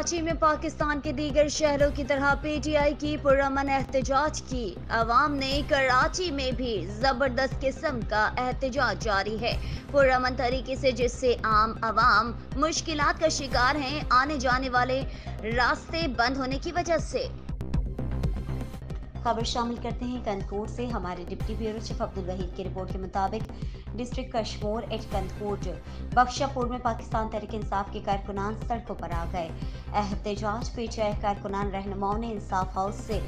में पाकिस्तान के दीगर शहरों की तरह पीटीआई की पुरमन एहतजाज की। आवाम ने कराची में भी ज़बरदस्त किस्म का एहतजाज जारी है। पुरमन तरीके से जिससे आम आवाम मुश्किल का शिकार हैं, आने जाने वाले रास्ते बंद होने की वजह से। खबर शामिल करते हैं कंदकोट से। हमारे deputy bureau chief Abdul Wahid की रिपोर्ट के मुताबिक डिस्ट्रिक्ट कश्मोर एट कंदकोट बख्शापुर में पाकिस्तान तहरीक इंसाफ के कारकुनान सड़कों पर आ गए। एहतजाज पे पेश कारकुनान रहनुमाओं ने इंसाफ हाउस से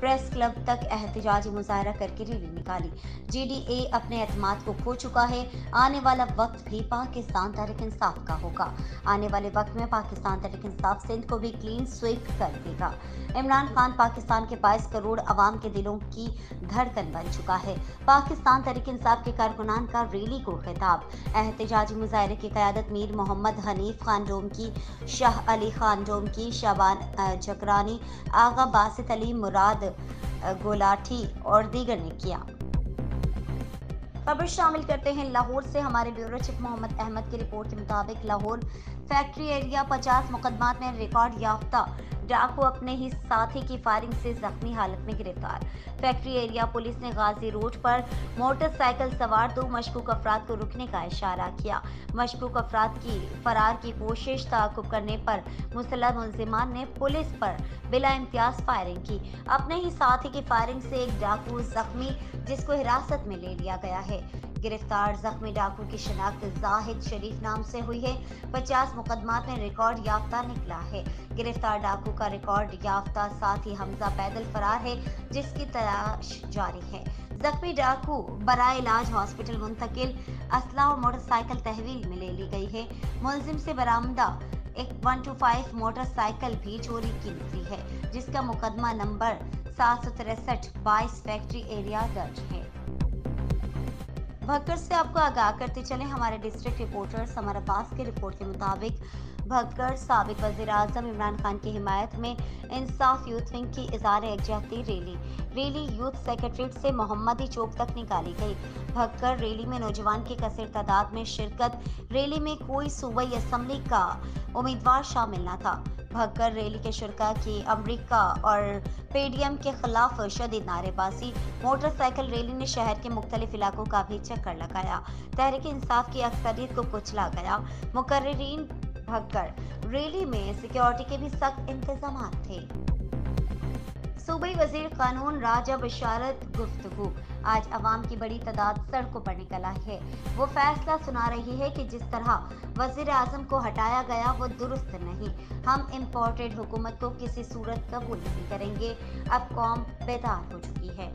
प्रेस क्लब तक एहतजाजी मुजाहरा करके रैली निकाली। जीडीए अपने अहतमाद को खो चुका है। आने वाला वक्त भी पाकिस्तान तहरीक इंसाफ का होगा। आने वाले वक्त में पाकिस्तान तहरीक इंसाफ सिंध को भी क्लीन स्वीप कर देगा। इमरान खान पाकिस्तान के 22 करोड़ अवाम के दिलों की धड़कन बन चुका है। पाकिस्तान तहरीक इंसाफ के कारकुनान का रैली को खिताब। एहतजाजी मुजाहरे की क्यादत मीर मोहम्मद हनीफ खान डोम की, शाह अली खान डोम की, शाबान जकरानी आगा बासित अली मुराद गोलाठी और दीगर ने किया। खबर शामिल करते हैं, लाहौर से हमारे ब्यूरो चीफ मोहम्मद अहमद की रिपोर्ट के मुताबिक लाहौर फैक्ट्री एरिया 50 मुकदमात में रिकॉर्ड याफ्ता डाकू अपने ही साथी की फायरिंग से जख्मी हालत में गिरफ़्तार। फैक्ट्री एरिया पुलिस ने गाजी रोड पर मोटरसाइकिल सवार दो मशकूक अफराद को रुकने का इशारा किया। मशकूक अफराद की फरार की कोशिश ताकुब करने पर मुसलह मुलजिमान ने पुलिस पर बिला इम्तियाज़ फायरिंग की। अपने ही साथी की फायरिंग से एक डाकू जख्मी, जिसको हिरासत में ले लिया गया है। गिरफ़्तार जख्मी डाकू की शनाख्त जाहिद शरीफ नाम से हुई है। पचास मुकदमात में रिकॉर्ड याफ्ता निकला है। गिरफ़्तार डाकू का रिकॉर्ड याफ्ता साथ ही हमजा पैदल फरार है, जिसकी तलाश जारी है। जख्मी डाकू बरा इलाज हॉस्पिटल मुंतकिल असला मोटरसाइकिल तहवील में ले ली गई है। मुलजिम से बरामदा एक वन टू फाइव मोटरसाइकिल भी चोरी की निकली है, जिसका मुकदमा नंबर सात सौ तिरसठ बाईस फैक्ट्री एरिया दर्ज है। भक्कर से आपको आगाह करते चले हमारे डिस्ट्रिक्ट रिपोर्टर समर अब्बास की रिपोर्ट के मुताबिक भक्कर सबक वजी अजम इमरान खान की हिमायत में इंसाफ यूथ विंग की इजार एकजहती रैली। रैली यूथ सेक्रेटरीट से मोहम्मदी चौक तक निकाली गई। भक्कर रैली में नौजवान की कसर तादाद में शिरकत, रैली में कोई सूबाई असम्बली का उम्मीदवार शामिल न था। भगकर रैली के शुरा की अमरीका और पेडीएम के खिलाफ शदीद नारेबाजी। मोटरसाइकिल रैली ने शहर के मुख्तलिफ़ इलाकों का भी चक्कर लगाया। तहरीक इंसाफ की अक्सरियत को कुचला गया। मुकर्रीन भगकर रैली में सिक्योरिटी के भी सख्त इंतज़ाम थे। सूबाई वज़ीर कानून राजा बशारत गुफ्तु आज आवाम की बड़ी तादाद सड़कों पर निकल आई है। वो फैसला सुना रही है कि जिस तरह वज़ीर आज़म को हटाया गया, वो दुरुस्त नहीं। हम इम्पोर्टेड हुकूमत को किसी सूरत कबूल नहीं करेंगे। अब कौम बेदार हो चुकी है।